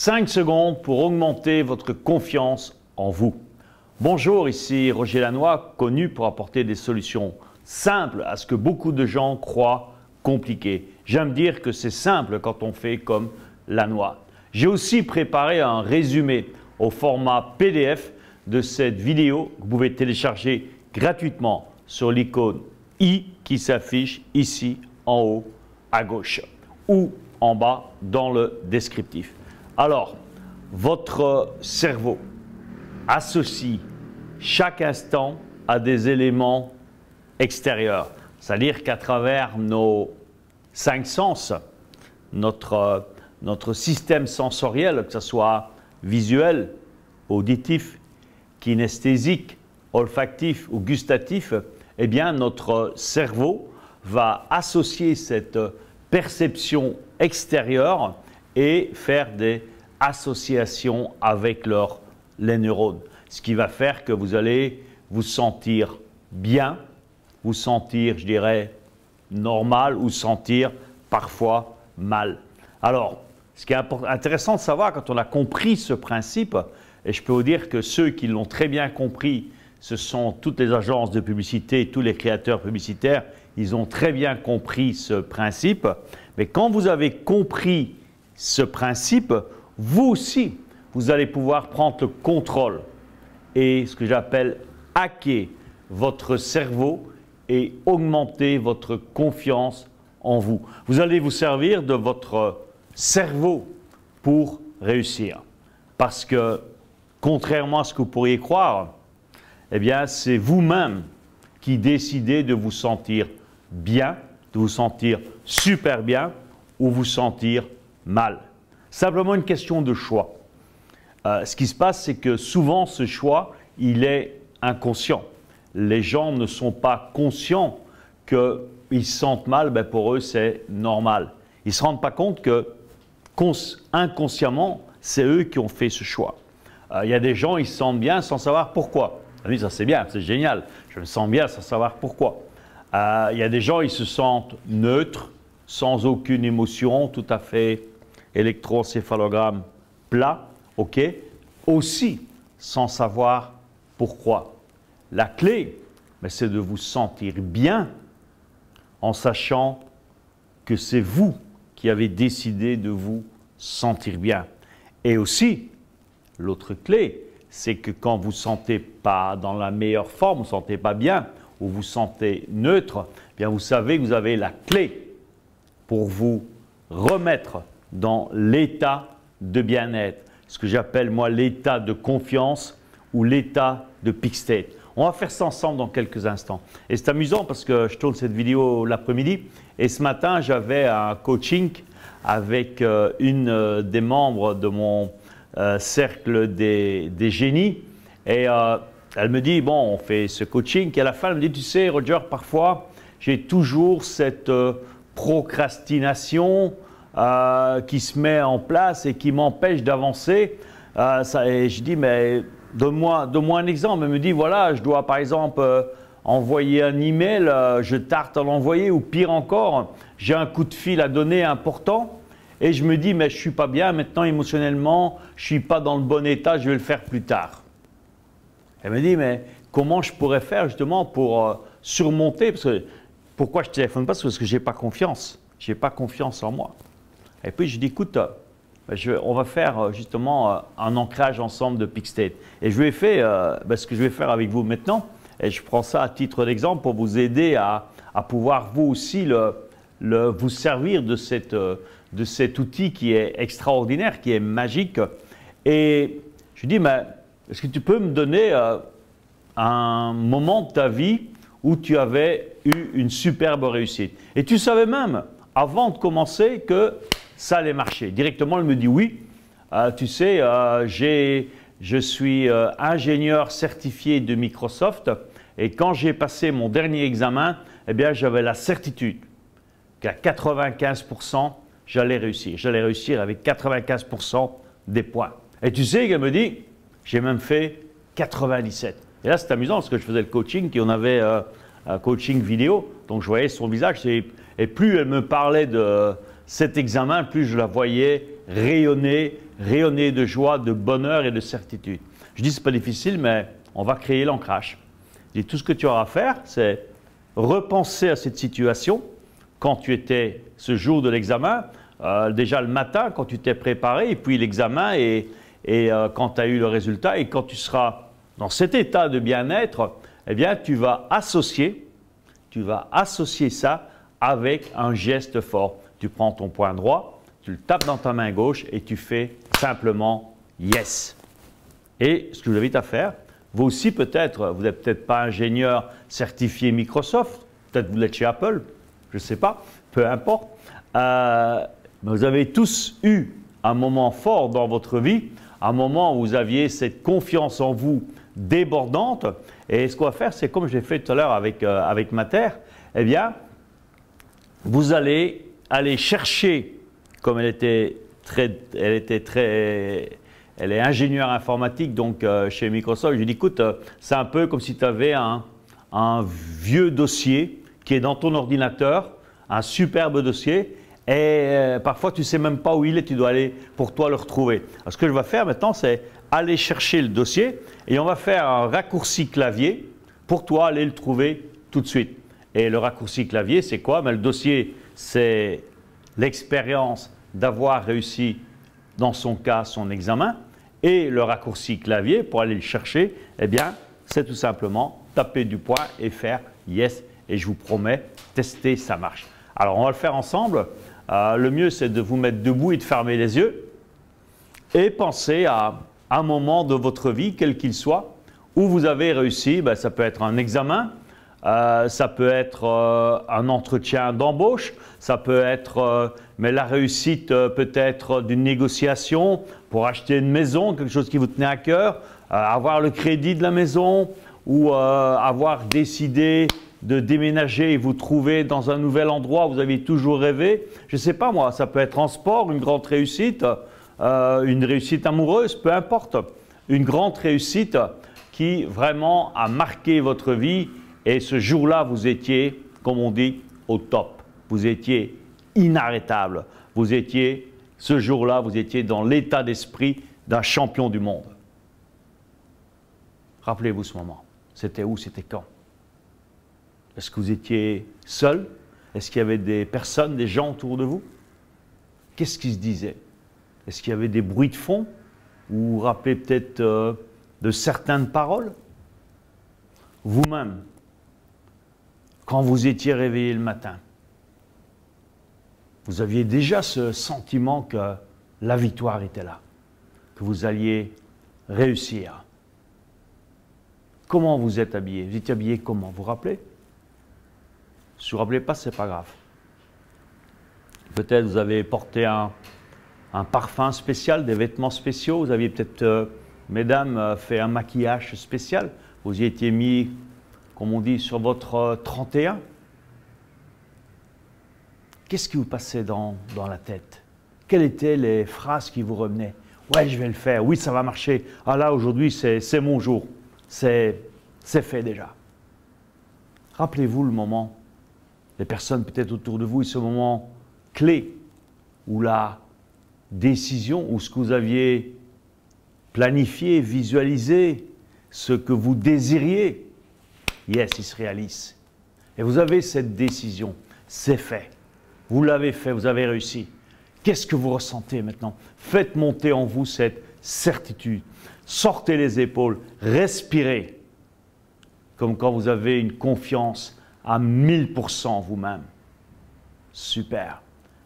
5 secondes pour augmenter votre confiance en vous. Bonjour, ici Roger Lannoy, connu pour apporter des solutions simples à ce que beaucoup de gens croient compliqué. J'aime dire que c'est simple quand on fait comme Lannoy. J'ai aussi préparé un résumé au format PDF de cette vidéo que vous pouvez télécharger gratuitement sur l'icône i qui s'affiche ici en haut à gauche ou en bas dans le descriptif. Alors, votre cerveau associe chaque instant à des éléments extérieurs. C'est-à-dire qu'à travers nos cinq sens, notre, notre système sensoriel, que ce soit visuel, auditif, kinesthésique, olfactif ou gustatif, eh bien notre cerveau va associer cette perception extérieure et faire des associations avec leur, les neurones. Ce qui va faire que vous allez vous sentir bien, vous sentir, je dirais, normal ou sentir parfois mal. Alors, ce qui est intéressant de savoir quand on a compris ce principe, et je peux vous dire que ceux qui l'ont très bien compris, ce sont toutes les agences de publicité, tous les créateurs publicitaires, ils ont très bien compris ce principe. Mais quand vous avez compris ce principe, vous aussi, vous allez pouvoir prendre le contrôle et ce que j'appelle hacker votre cerveau et augmenter votre confiance en vous. Vous allez vous servir de votre cerveau pour réussir. Parce que, contrairement à ce que vous pourriez croire, eh bien, c'est vous-même qui décidez de vous sentir bien, de vous sentir super bien ou vous sentir mal. Simplement une question de choix. Euh, ce qui se passe, c'est que souvent, ce choix, il est inconscient les gens ne sont pas conscients qu'ils se sentent mal, ben pour eux c'est normal. Ils ne se rendent pas compte que inconsciemment, c'est eux qui ont fait ce choix. Euh, il y a des gens, ils se sentent bien sans savoir pourquoi. Oui, ça c'est bien, c'est génial. Je me sens bien sans savoir pourquoi. Euh, il y a des gens, ils se sentent neutres, sans aucune émotion, tout à fait électroencéphalogramme plat, ok, aussi sans savoir pourquoi. La clé, c'est de vous sentir bien en sachant que c'est vous qui avez décidé de vous sentir bien. Et aussi, l'autre clé, c'est que quand vous ne sentez pas dans la meilleure forme, vous ne sentez pas bien, ou vous sentez neutre, eh bien vous savez que vous avez la clé pour vous remettre dans l'état de bien-être, ce que j'appelle moi l'état de confiance ou l'état de peak state. On va faire ça ensemble dans quelques instants. Et c'est amusant parce que je tourne cette vidéo l'après-midi et ce matin, j'avais un coaching avec euh, une euh, des membres de mon euh, cercle des, génies et elle me dit, bon, on fait ce coaching et à la fin, elle me dit, tu sais, Roger, parfois, j'ai toujours cette procrastination qui se met en place et qui m'empêche d'avancer. et je dis, mais Donne-moi un exemple. Elle me dit voilà, je dois par exemple euh, envoyer un email, euh, je tarte à l'envoyer, ou pire encore, j'ai un coup de fil à donner important, et je me dis mais je suis pas bien maintenant émotionnellement, je suis pas dans le bon état, je vais le faire plus tard. Elle me dit mais comment je pourrais faire justement pour euh, surmonter? Parce pourquoi je téléphone pas? Parce que j'ai pas confiance, j'ai pas confiance en moi. Et puis je dis écoute bah, on va faire euh, justement euh, un ancrage ensemble de Peak State. Et je vais faire euh, bah, ce que je vais faire avec vous maintenant, et je prends ça à titre d'exemple pour vous aider à, pouvoir vous aussi vous servir de, cet outil qui est extraordinaire, qui est magique. Et je dis, mais est-ce que tu peux me donner un moment de ta vie où tu avais eu une superbe réussite? Et tu savais même, avant de commencer, que ça allait marcher. Directement, elle me dit oui. Euh, tu sais, euh, je suis euh, ingénieur certifié de Microsoft et quand j'ai passé mon dernier examen, eh bien, j'avais la certitude qu'à 95%, j'allais réussir. J'allais réussir avec 95% des points. Et tu sais qu'elle me dit, j'ai même fait 97. Et là, c'est amusant parce que je faisais le coaching, et on avait un coaching vidéo, donc je voyais son visage. Et plus elle me parlait de cet examen, plus je la voyais rayonner, rayonner de joie, de bonheur et de certitude. Je dis c'est pas difficile, mais on va créer l'ancrage. Et tout ce que tu auras à faire, c'est repenser à cette situation quand tu étais ce jour de l'examen, euh, déjà le matin quand tu t'es préparé, et puis l'examen et, euh, quand tu as eu le résultat, et quand tu seras dans cet état de bien-être, eh bien tu vas associer, tu vas associer ça avec un geste fort. Tu prends ton poing droit, tu le tapes dans ta main gauche et tu fais simplement yes. Et ce que je vous invite à faire, vous aussi peut-être, vous n'êtes peut-être pas ingénieur certifié Microsoft, peut-être vous l'êtes chez Apple, je ne sais pas, peu importe. Euh, vous avez tous eu un moment fort dans votre vie, un moment où vous aviez cette confiance en vous débordante. Et ce qu'on va faire, c'est comme j'ai fait tout à l'heure avec, euh, avec ma terre, eh bien, vous allez aller chercher, comme elle était très, elle était très, elle est ingénieure informatique donc euh, chez Microsoft. Je lui dis, écoute, euh, c'est un peu comme si tu avais un, un, vieux dossier qui est dans ton ordinateur, un superbe dossier, et euh, parfois tu sais même pas où il est, tu dois aller pour toi le retrouver. Alors, ce que je vais faire maintenant, c'est aller chercher le dossier et on va faire un raccourci clavier pour toi aller le trouver tout de suite. Et le raccourci clavier, c'est quoi? Ben, Le dossier, c'est l'expérience d'avoir réussi, dans son cas, son examen. Et le raccourci clavier, pour aller le chercher, eh bien, c'est tout simplement taper du poing et faire yes. Et je vous promets, tester, ça marche. Alors, on va le faire ensemble. Euh, le mieux, c'est de vous mettre debout et de fermer les yeux. Et penser à un moment de votre vie, quel qu'il soit, où vous avez réussi. Ben, ça peut être un examen, euh, ça peut être euh, un entretien d'embauche, ça peut être euh, mais la réussite peut-être d'une négociation pour acheter une maison, quelque chose qui vous tenait à cœur, avoir le crédit de la maison ou avoir décidé de déménager et vous trouver dans un nouvel endroit où vous aviez toujours rêvé. Je ne sais pas moi, ça peut être en sport, une grande réussite, une réussite amoureuse, peu importe. Une grande réussite qui vraiment a marqué votre vie et ce jour-là, vous étiez, comme on dit, au top. Vous étiez inarrêtable. Vous étiez, ce jour-là, vous étiez dans l'état d'esprit d'un champion du monde. Rappelez-vous ce moment. C'était où C'était quand? Est-ce que vous étiez seul? Est-ce qu'il y avait des personnes, des gens autour de vous? Qu'est-ce qui se disait? Est-ce qu'il y avait des bruits de fond? Ou vous rappelez peut-être euh, de certaines paroles? Vous-même, quand vous étiez réveillé le matin, vous aviez déjà ce sentiment que la victoire était là, que vous alliez réussir. Comment vous êtes habillé? Vous étiez habillé comment? Vous vous rappelez? Si vous ne vous rappelez pas, ce n'est pas grave. Peut-être vous avez porté un, parfum spécial, des vêtements spéciaux. Vous aviez peut-être, euh, mesdames, euh, fait un maquillage spécial. Vous y étiez mis comme on dit, sur votre 31 euh, Qu'est-ce qui vous passait dans, dans la tête? Quelles étaient les phrases qui vous revenaient? Ouais, je vais le faire. Oui, ça va marcher. Ah là, aujourd'hui, c'est mon jour. C'est fait déjà. Rappelez-vous le moment, les personnes peut-être autour de vous, et ce moment clé où la décision, ou ce que vous aviez planifié, visualisé, ce que vous désiriez, yes, il se réalise. Et vous avez cette décision, c'est fait. Vous l'avez fait, vous avez réussi. Qu'est-ce que vous ressentez maintenant? Faites monter en vous cette certitude. Sortez les épaules, respirez, comme quand vous avez une confiance à 1000% en vous-même. Super.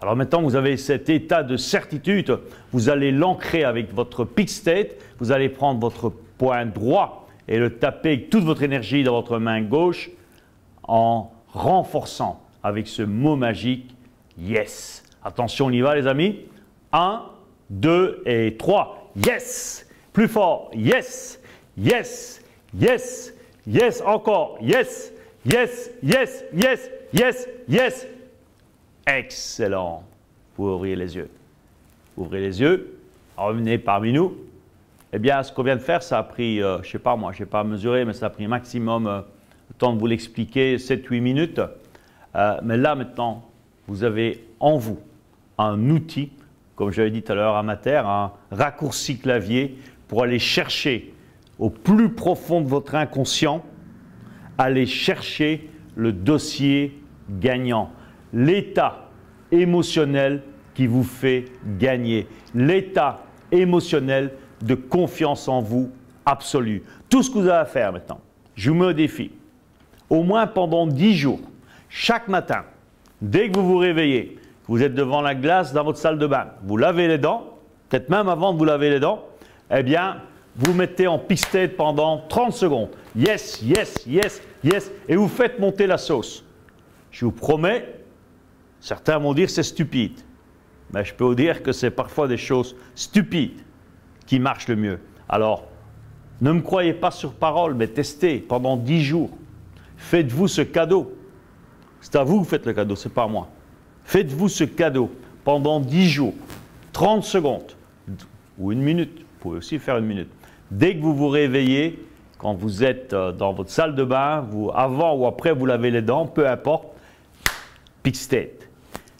Alors maintenant, vous avez cet état de certitude, vous allez l'ancrer avec votre peak state, vous allez prendre votre point droit et le taper avec toute votre énergie dans votre main gauche en renforçant avec ce mot magique Yes. Attention, on y va les amis. 1, 2 et 3. Yes. Plus fort. Yes. Yes. Yes. Yes. Encore. Yes. Yes. Yes. Yes. Yes. Yes. Excellent. Vous ouvrez les yeux. Ouvrez les yeux. Revenez parmi nous. Eh bien, ce qu'on vient de faire, ça a pris, euh, je ne sais pas moi, je n'ai pas mesuré, mais ça a pris maximum euh, le temps de vous l'expliquer, 7-8 minutes. Euh, mais là, maintenant, vous avez en vous un outil comme j'avais dit tout à l'heure, amateur, un raccourci clavier pour aller chercher au plus profond de votre inconscient, aller chercher le dossier gagnant, l'état émotionnel qui vous fait gagner, l'état émotionnel de confiance en vous absolue. Tout ce que vous avez à faire maintenant, je vous mets au moins pendant 10 jours, chaque matin, dès que vous vous réveillez, vous êtes devant la glace dans votre salle de bain, vous lavez les dents, peut-être même avant de vous laver les dents, eh bien, vous mettez en pistet pendant 30 secondes. Yes, yes, yes, yes, et vous faites monter la sauce. Je vous promets, certains vont dire c'est stupide, mais je peux vous dire que c'est parfois des choses stupides qui marchent le mieux. Alors, ne me croyez pas sur parole, mais testez pendant 10 jours. Faites-vous ce cadeau. C'est à vous que vous faites le cadeau, c'est pas à moi. Faites-vous ce cadeau pendant 10 jours, 30 secondes ou une minute. Vous pouvez aussi faire une minute. Dès que vous vous réveillez, quand vous êtes euh, dans votre salle de bain, vous, avant ou après vous lavez les dents, peu importe, tête.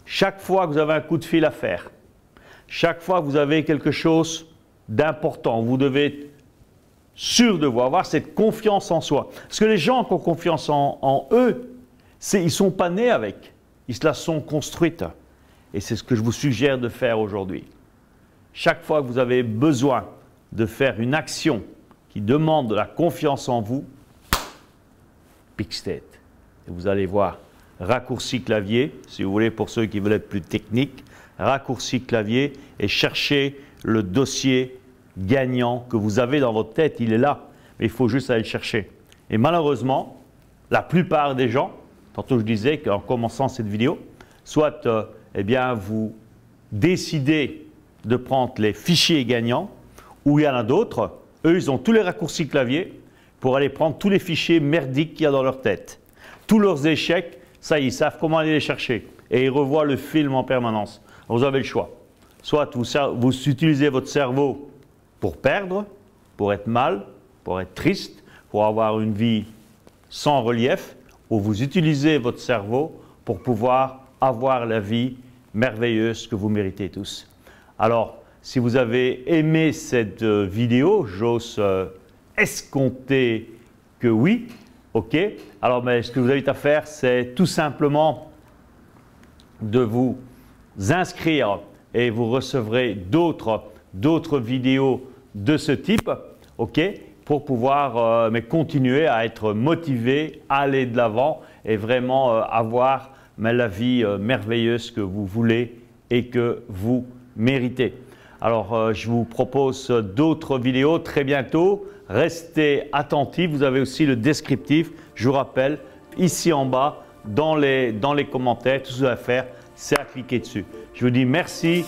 Chaque fois que vous avez un coup de fil à faire, chaque fois que vous avez quelque chose d'important, vous devez être sûr de vous, avoir cette confiance en soi. Parce que les gens qui ont confiance en, eux, ils ne sont pas nés avec, ils se la sont construites. Et c'est ce que je vous suggère de faire aujourd'hui. Chaque fois que vous avez besoin de faire une action qui demande de la confiance en vous, tête. Et vous allez voir, raccourci clavier, si vous voulez, pour ceux qui veulent être plus techniques, raccourci clavier et chercher le dossier gagnant que vous avez dans votre tête, il est là, mais il faut juste aller le chercher. Et malheureusement, la plupart des gens, tantôt je disais qu'en commençant cette vidéo, soit euh, eh bien, vous décidez de prendre les fichiers gagnants, ou il y en a d'autres, eux, ils ont tous les raccourcis clavier pour aller prendre tous les fichiers merdiques qu'il y a dans leur tête. Tous leurs échecs, ça, ils savent comment aller les chercher. Et ils revoient le film en permanence. Vous avez le choix. Soit vous, vous utilisez votre cerveau pour perdre, pour être mal, pour être triste, pour avoir une vie sans relief, ou vous utilisez votre cerveau pour pouvoir avoir la vie merveilleuse que vous méritez tous. Alors, si vous avez aimé cette euh, vidéo, j'ose euh, escompter que oui. OK Alors, mais ce que je vous invite à faire, c'est tout simplement de vous inscrire et vous recevrez d'autres d'autres vidéos de ce type, ok, pour pouvoir euh, mais continuer à être motivé, aller de l'avant et vraiment avoir mais, la vie merveilleuse que vous voulez et que vous méritez. Alors, euh, je vous propose d'autres vidéos très bientôt. Restez attentifs. Vous avez aussi le descriptif. Je vous rappelle, ici en bas, dans les, dans les commentaires, tout ce que vous avez à faire, c'est à cliquer dessus. Je vous dis merci.